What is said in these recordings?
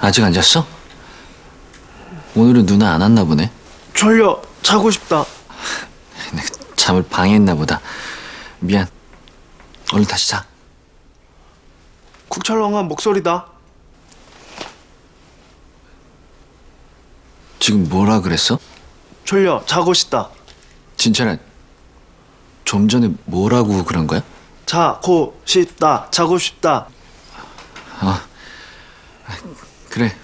아직 안 잤어? 오늘은 누나 안 왔나 보네. 졸려 자고 싶다 잠을 방해했나 보다. 미안. 얼른 다시 자. 국철렁한 목소리다 지금 뭐라 그랬어? 졸려 자고 싶다 진철아, 좀 전에 뭐라고 그런 거야? 자고 싶다 자고 싶다 그래.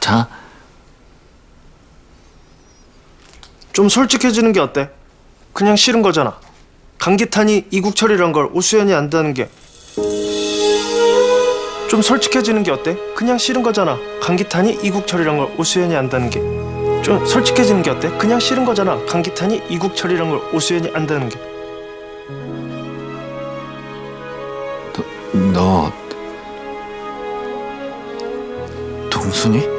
자, 좀 솔직해지는 게 어때? 그냥 싫은 거잖아 강기탄이 이국철이란 걸 오수연이 안다는 게 좀 솔직해지는 게 어때? 그냥 싫은 거잖아 강기탄이 이국철이란 걸 오수연이 안다는 게 좀 솔직해지는 게 어때? 그냥 싫은 거잖아 강기탄이 이국철이란 걸 오수연이 안다는 게 너 동순이?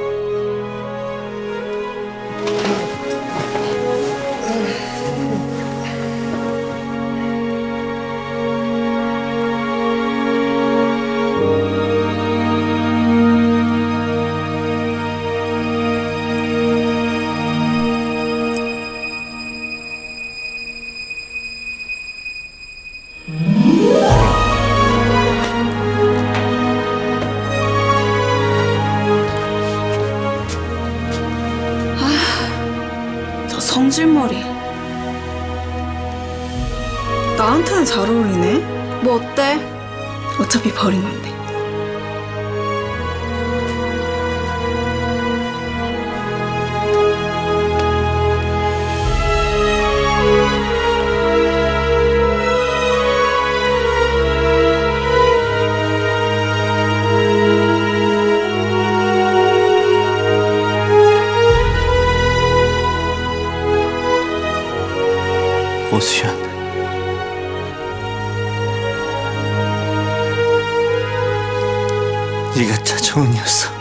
성질머리. 나한테는 잘 어울리네. 뭐 어때? 어차피 버린 건데. 오수연. 네가 찾아온이었어.